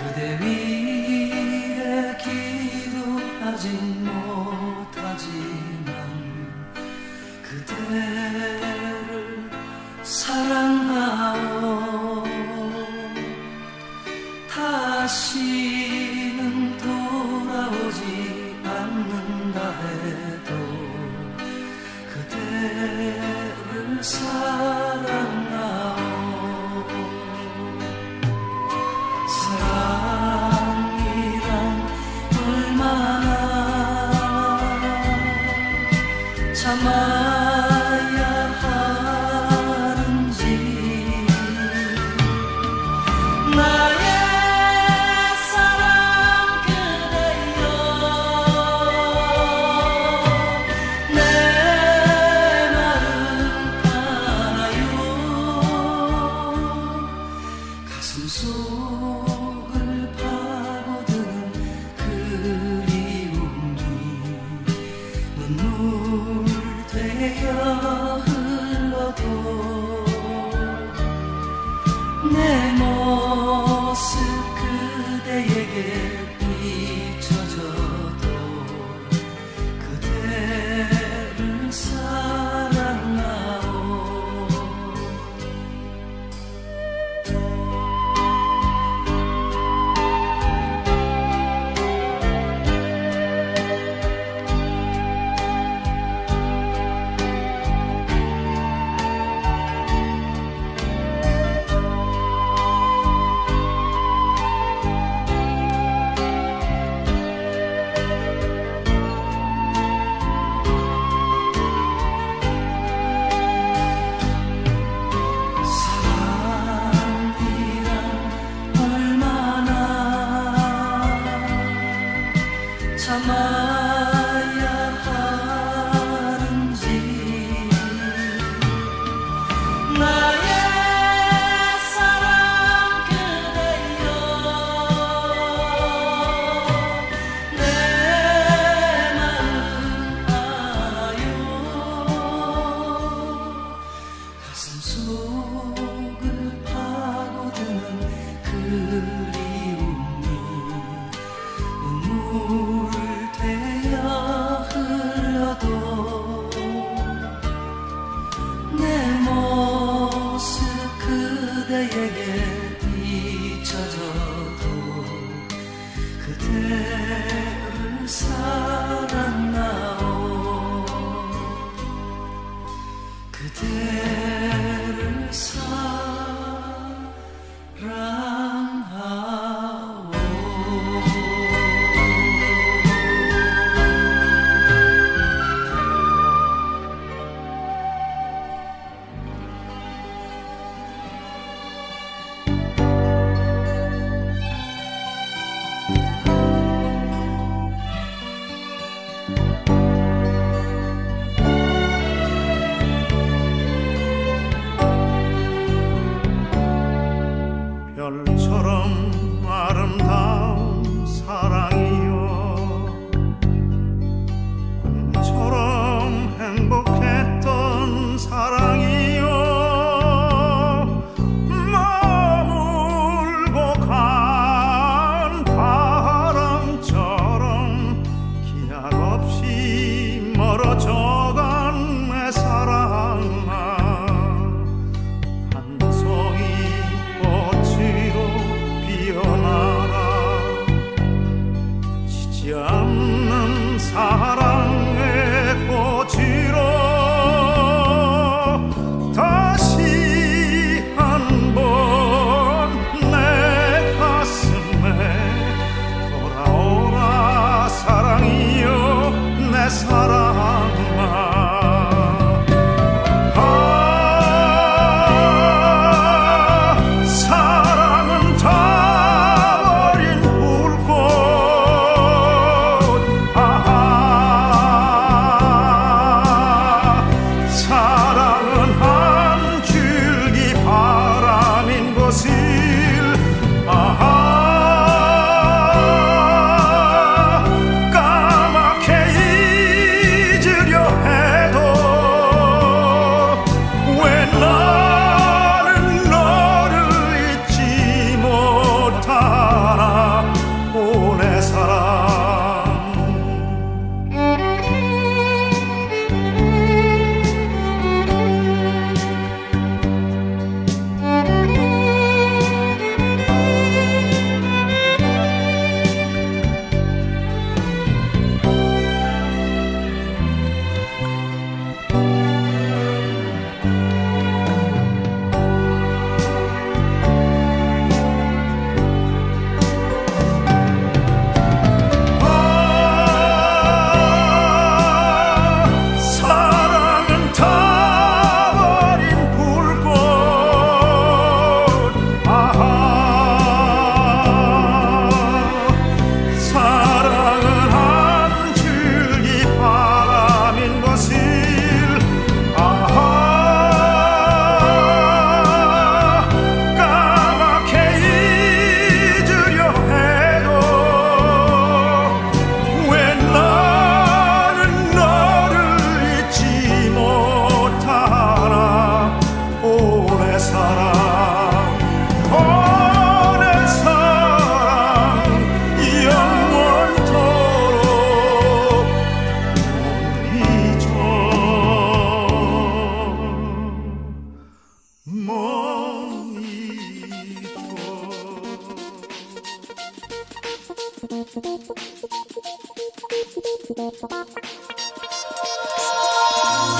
그대 위에 기도하지 못하지만 그대를 사랑 什么？でも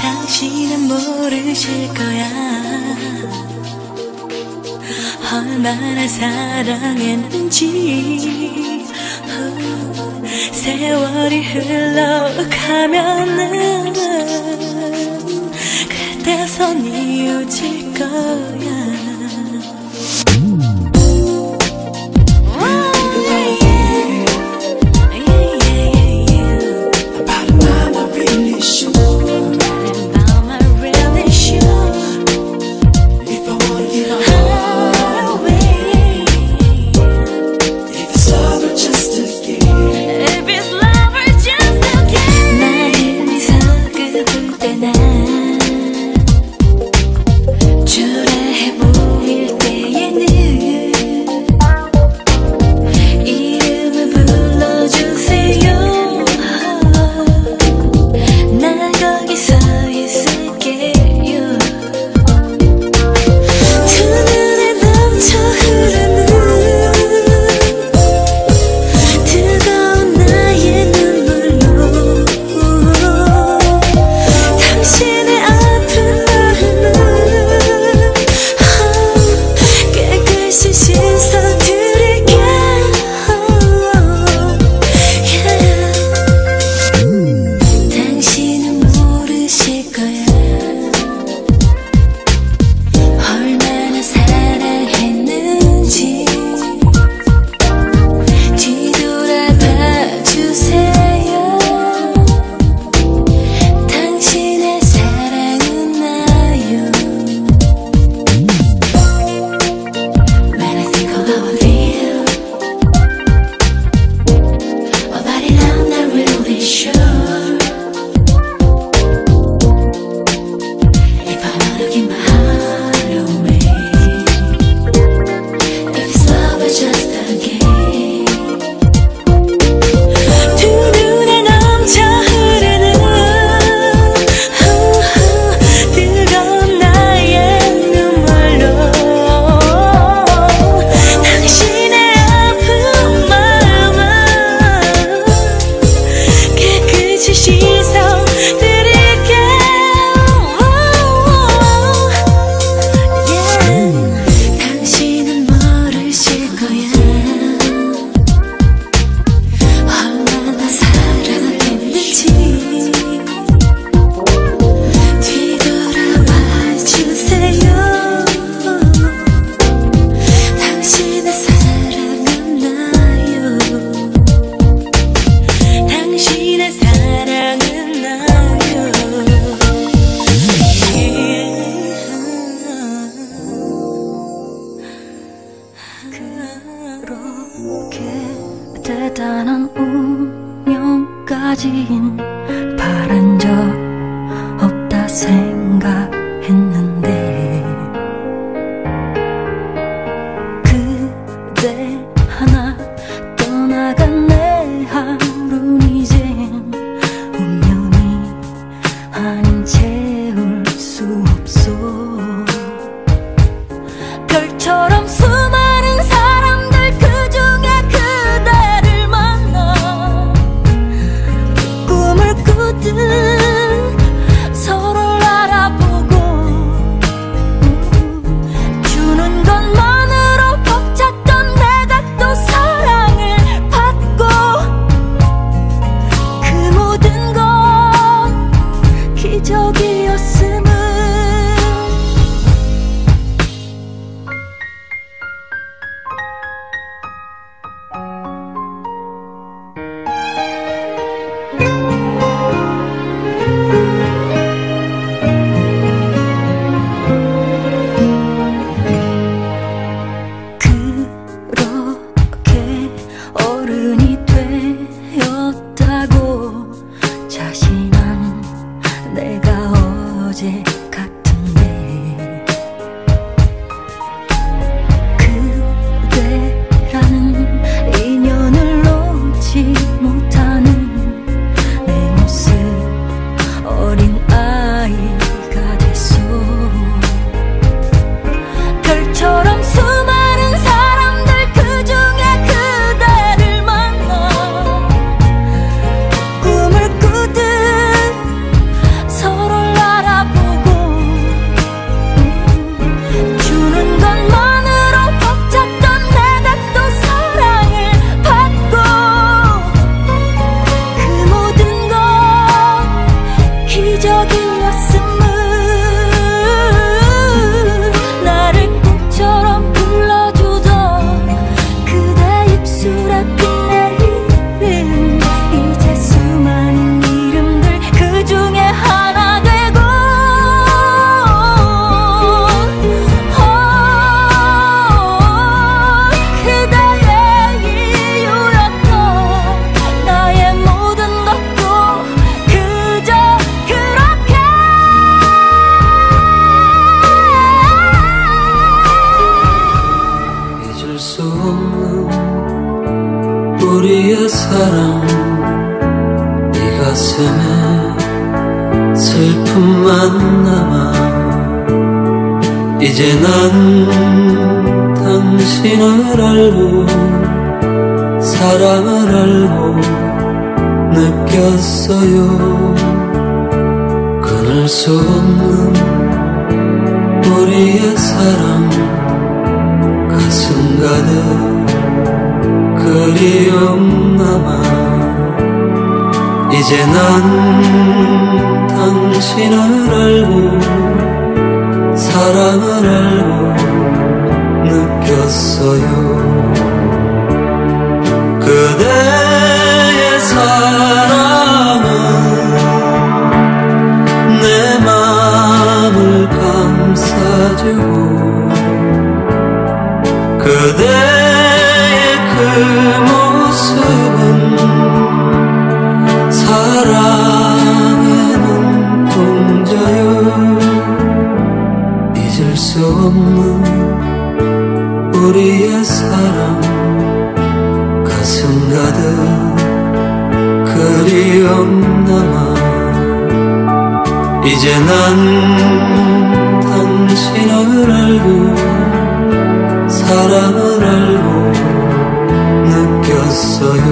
당신은 모르실 거야. 얼마나 사랑했는지. 후, 세월이 흘러가면은 그때서 뉘어질 거야 이제 난 당신을 알고 사랑을 알고 느꼈어요. 끊을 수 없는 우리의 사랑 가슴 가득 그리움 남아. 이제 난 당신을 알고 사랑을 알고 느꼈어요. 그대의 사랑은 내 마음을 감싸주고 그대 이제 난 당신을 알고 사랑을 알고 느꼈어요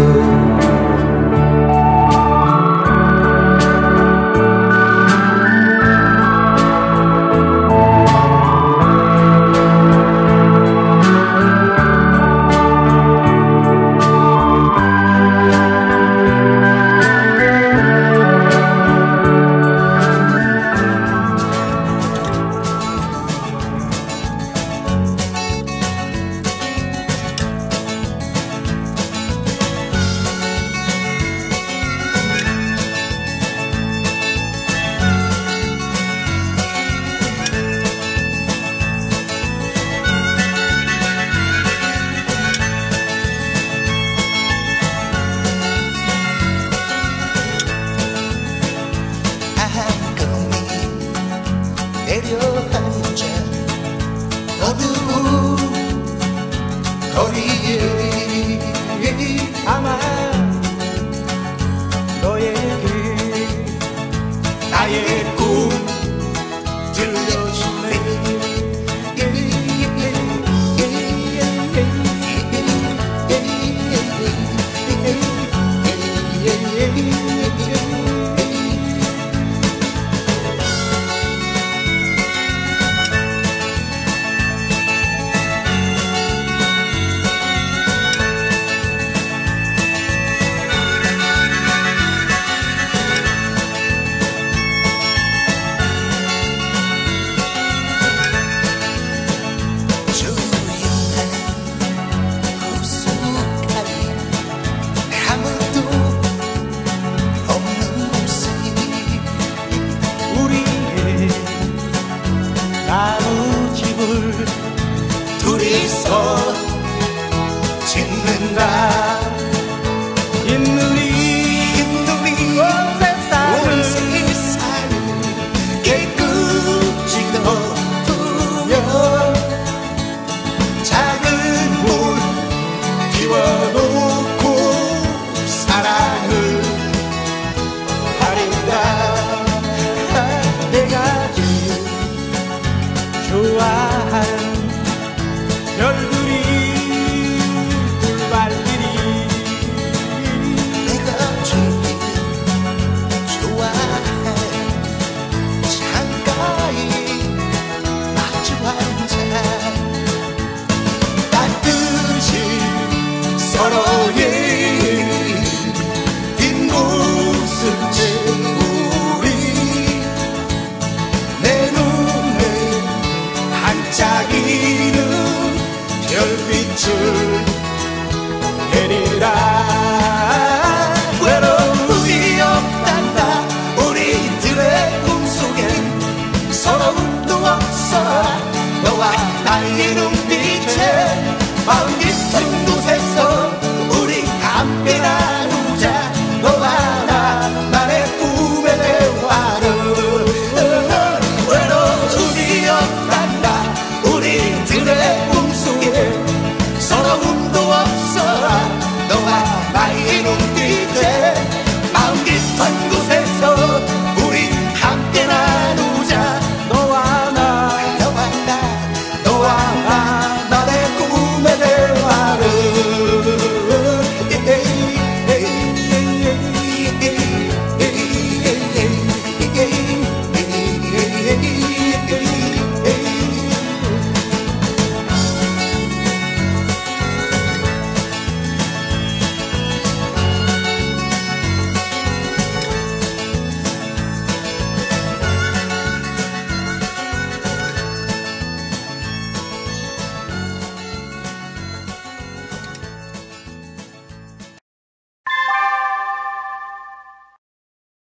survive. 벗어나 너와 달리 눈빛에 마음 깊은 곳에서 우리 함께 나.